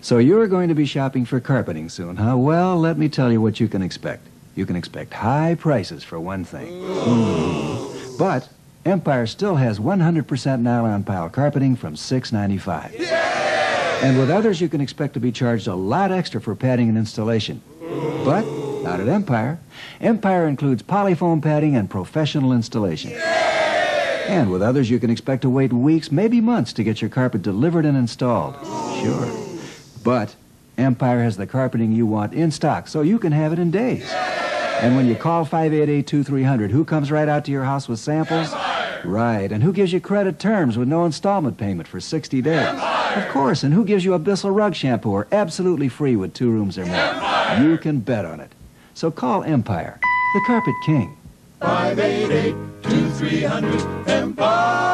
So you're going to be shopping for carpeting soon, huh? Well, let me tell you what you can expect. You can expect high prices for one thing. Mm. But Empire still has 100% nylon pile carpeting from $6.95. And with others, you can expect to be charged a lot extra for padding and installation. But not at Empire. Empire includes polyfoam padding and professional installation. And with others, you can expect to wait weeks, maybe months, to get your carpet delivered and installed. Sure. But Empire has the carpeting you want in stock, so you can have it in days. And when you call 588-2300, who comes right out to your house with samples? Right. And who gives you credit terms with no installment payment for 60 days? Of course. And who gives you a Bissell rug shampoo absolutely free with two rooms or more? You can bet on it. So call Empire, the Carpet King. 588-2300 Empire.